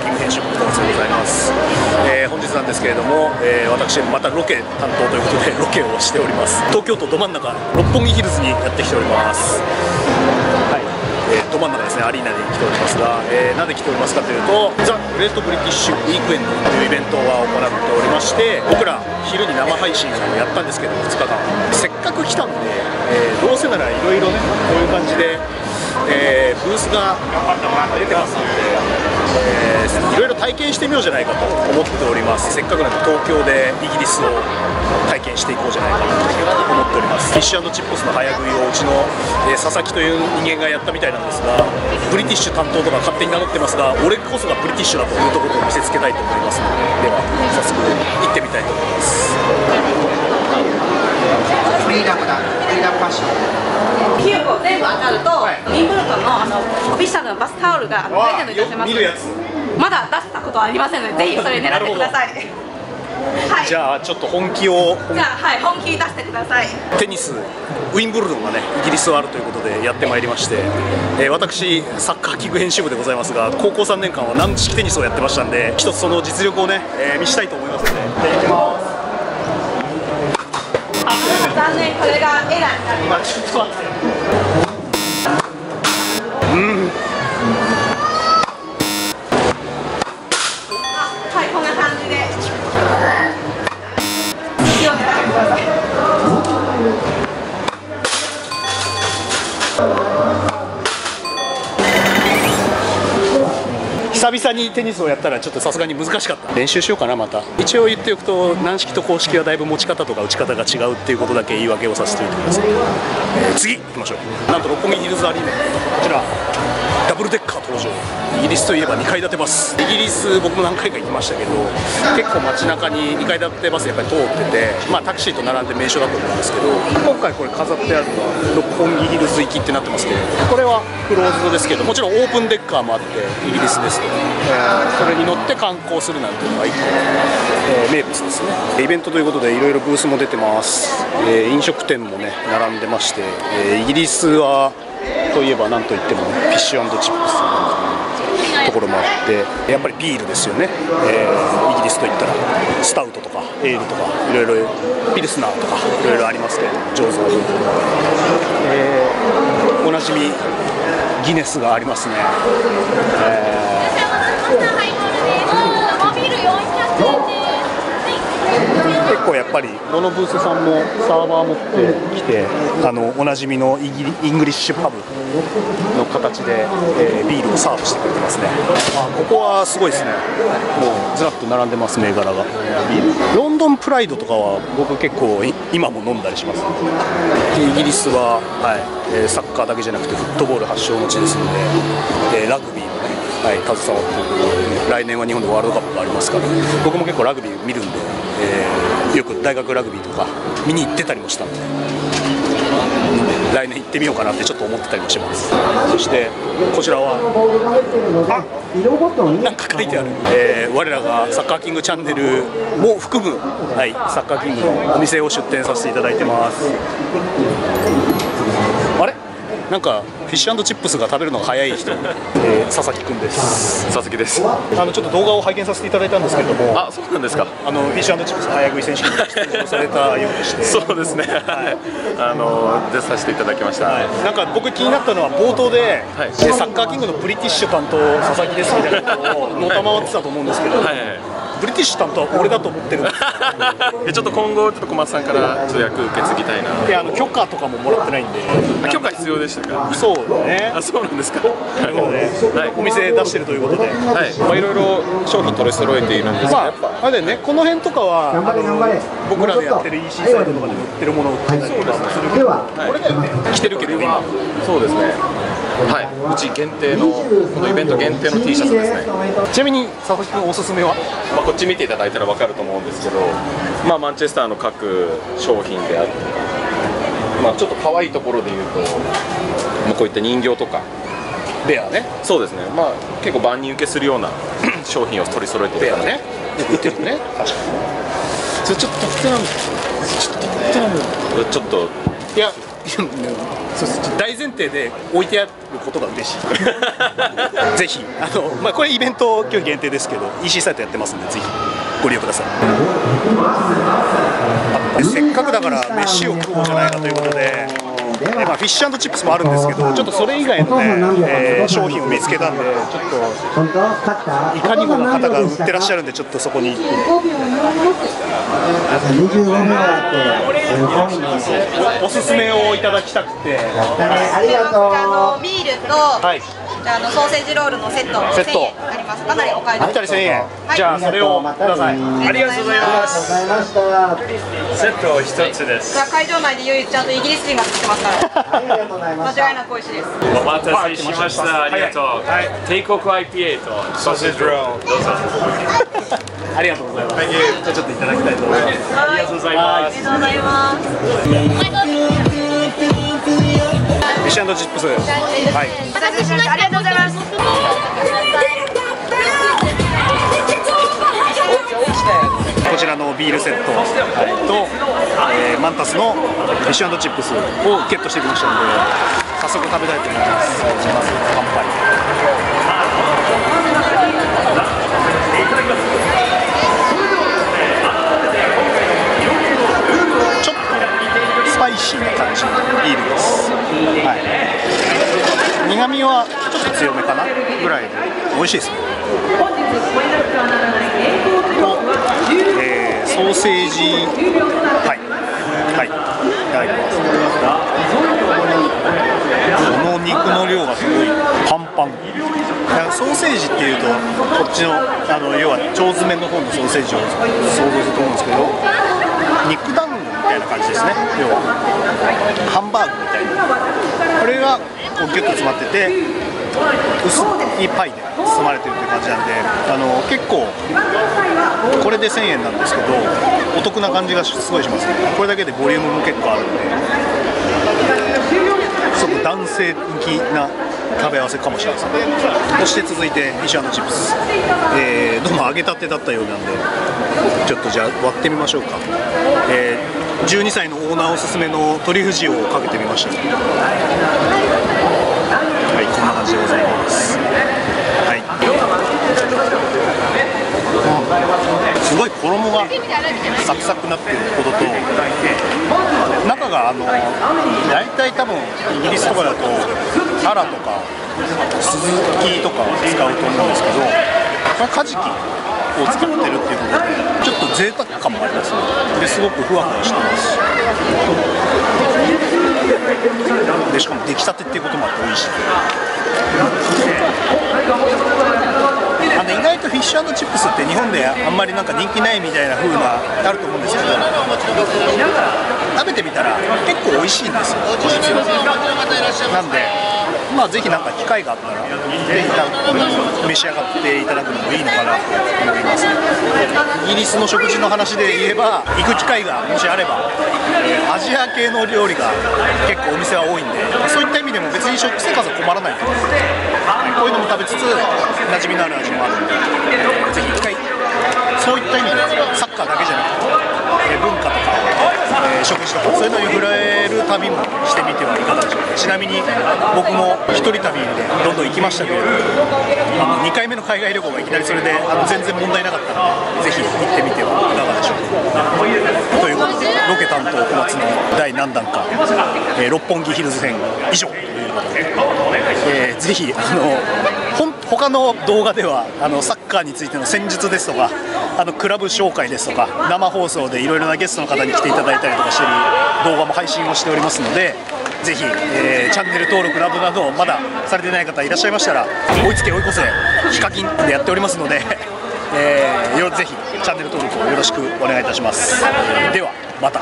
キング編集部のでございます、えー、本日なんですけれども、えー、私またロケ担当ということでロケをしております。東京都ど真ん中六本木ヒルズにやってきております。はい。えー、ど真ん中ですねアリーナに来ておりますが、えー、なぜ来ておりますかというとザ・グレート・ブリティッシュ・ウィークエンドというイベントは行っておりまして僕ら昼に生配信をやったんですけど2日間。せっかく来たんで、え、どうせならいろいろねこういう感じで、えブースが出てますのでえー、いろいろ体験してみようじゃないかと思っております。せっかくなんで東京でイギリスを体験していこうじゃないかと思っております。フィッシュチップスの早食いをうちの、えー、佐々木という人間がやったみたいなんですがブリティッシュ担当とか勝手に名乗ってますが俺こそがブリティッシュだというところを見せつけたいと思います。のででは早速行ってみたいと思います。フリーダムだ。フリーダムファッション。9個全部当たると、はい、ウィンブルトンのあのオフィシャルのバスタオルがプレゼントいたします。まだ出したことはありませんのでぜひそれ狙ってください。はい、じゃあちょっと本気を。じゃあはい本気出してください。テニスウィンブルドンがねイギリスはあるということでやってまいりまして、えー、私サッカーキック編集部でございますが高校3年間は軟式テニスをやってましたんで一つその実力をね、えー、見したいと思いますので。じゃあいきます。残念これがエラーになります。ちょ久々にテニスをやったらちょっとさすがに難しかった。練習しようかなまた。一応言っておくと軟式と公式はだいぶ持ち方とか打ち方が違うっていうことだけ言い訳をさせておいてください、えー、次行きましょう。なんと六本木ヒルズアリーナ。こちら。ダブルデッカー登場。イギリスといえば2階建てバス。イギリス僕も何回か行きましたけど結構街中に2階建てバスやっぱり通っててまあタクシーと並んで名所だと思うんですけど今回これ飾ってあるのは六本木ヒルズ行きってなってますけどこれはクローズドですけどもちろんオープンデッカーもあってイギリスですと、えー、それに乗って観光するなんていうのが1個、えー、名物ですね。イベントということでいろいろブースも出てます、えー、飲食店もね並んでまして、えイギリスはといえば何といっても、ね、フィッシュチップスところもあってやっぱりビールですよね、えー、イギリスといったらスタウトとかエールとかいろいろピルスナーとかいろいろありますけども醸造えー、おなじみギネスがありますね、え、ール400円結構やっぱりどのブースさんもサーバー持ってきてあのおなじみのイギリ English pub の形で、えー、ビールをサーブしてくれてますね。あここはすごいですね。もうずらっと並んでます銘柄が。ロンドンプライドとかは僕結構今も飲んだりします。イギリスは、はい。えー、サッカーだけじゃなくてフットボール発祥の地ですので、えー、ラグビーもねはい、携わって来年は日本でワールドカップがありますから僕も結構ラグビー見るんで、えー、よく大学ラグビーとか見に行ってたりもしたんで来年行ってみようかなってちょっと思ってたりもします。そしてこちらはあなんか書いてある、えー、我らがサッカーキングチャンネルも含む、はい、サッカーキングのお店を出店させていただいてます。あれ？なんかフィッシュチップスが食べるのが早い人、えー、佐々木くんです。佐々木です。あのちょっと動画を拝見させていただいたんですけども。あそうなんですか。あのフィッシュチップス早食い選手に出場されたようでして。そうですね。はい。あの出させていただきました、はい、なんか僕気になったのは冒頭で、はい、サッカーキングのブリティッシュ担当佐々木ですみたいなことをのたまわってたと思うんですけど、はい、はいブリティッシュ担当は俺だと思ってる。ちょっと今後ちょっと小松さんからちょっと役受け継ぎたいな。であの許可とかももらってないんで。許可必要でしたか？そうね。あそうなんですか？なるほどね、はい、お店出してるということで。はい。まあいろいろ商品取り揃えているんですが、まあ、あれねこの辺とかはあの僕らでやってる EC サイトとかで売ってるものを売ってたりとかするけど、はい、これだよね着てるけど今。そうですねはい、うち限定のこのイベント限定の T シャツですね。ちなみに佐々木君おすすめは、まあ、こっち見ていただいたら分かると思うんですけど、まあ、マンチェスターの各商品であるとか、まあ、ちょっと可愛いところで言うと、まあ、こういった人形とか。ベアねそうですね。まあ結構万人受けするような 商品を取り揃えてベアね売ってるね。確かにそれちょっと特定なんちょっと特定なんだ。ちょっと。いやそう大前提で置いてあることが嬉しい。ぜひ。あの、まあ、これイベント今日限定ですけど EC サイトやってますんでぜひ。ご利用ください。でせっかくだから飯を食おうじゃないかということででまあ、フィッシュチップスもあるんですけど、ちょっとそれ以外のね、えー、商品を見つけたんで、ちょっと。いかにもの方が売ってらっしゃるんで、ちょっとそこに行って。おすすめをいただきたくて。ありがとう。あのビールと、はいあのソーセージロールのセットセット。あります。かなりお買い得。1000円、はい、じゃあそれをください。ありがとうございます。セット一つです。じゃあ会場内で唯一ちゃんとイギリス人が作ってますから。間違いなく美味しいです。お待たせしました。ありがとう、はい、帝国 IPA とソーセージロール。どうぞ。ありがとうございます。じゃあちょっといただきたいと思います。ありがとうございます。ありがとうございます。シュチップス。はい。ありがとうございます。こちらのビールセット、はい、と、えー、マンタスのフィッシュチップスをゲットしてきましたので早速食べたいと思いますとスパイシーな感じのビールです。はい、苦味はちょっと強めかなぐらいで。美味しいですね。と、えー、ソーセージ。はい。はい。いただきます。この肉の量がすごいパンパン。ソーセージっていうとこっちのあの要は腸詰めの方のソーセージを想像すると思うんですけど肉団いな感じですね。要は。ハンバーグみたいな。これがこうギュッと詰まってて薄いパイで包まれてるって感じなんであの結構これで1000円なんですけどお得な感じがすごいしますね。これだけでボリュームも結構あるんで。すごく男性向きな食べ合わせかもしれませんそして続いてイシャのチップス、えー、どうも揚げたてだったようなんでちょっとじゃあ割ってみましょうか、12歳のオーナーおすすめのトリュフ塩をかけてみました。はいこんな感じでございます。はい。すごい衣がサクサクなってることと中があの大体多分イギリスとかだとタラとかスズキとかを使うと思うんですけどこれカジキを使ってるっていうことでちょっと贅沢感もありますね。ですごくふわふわしてます。でしかも出来たてっていうこともあって美味しい。あの意外とフィッシュチップスって日本であんまりなんか人気ないみたいな風なあると思うんですけど食べてみたら結構美味しいんですよなんでまあぜひなんか機会があったらぜひ召し上がっていただくのもいいのかなと思います、イギリスの食事の話で言えば行く機会がもしあれば、アジア系の料理が結構お店は多いんでそういった意味でも別に食生活は困らないと思うので、こういうのも食べつつ馴染みのある味もあるので、ぜひ一回そういった意味でサッカーだけじゃなくて、文化とか、食事とかそういうのに触れる旅もちなみに僕も一人旅でロンドン行きましたけれどあの2回目の海外旅行がいきなりそれであの全然問題なかったのでぜひ行ってみてはいかがでしょうか。ということでロケ担当小松の第何弾か、えー、六本木ヒルズ編以上、えー、ぜひあのほ他の動画ではあのサッカーについての戦術ですとかあのクラブ紹介ですとか生放送でいろいろなゲストの方に来ていただいたりとかしている動画も配信をしておりますのでぜひ、えー、チャンネル登録などなどまだされてない方いらっしゃいましたら追いつけ追い越せヒカキンでやっておりますので、えー、ぜひチャンネル登録をよろしくお願いいたします、ではまた。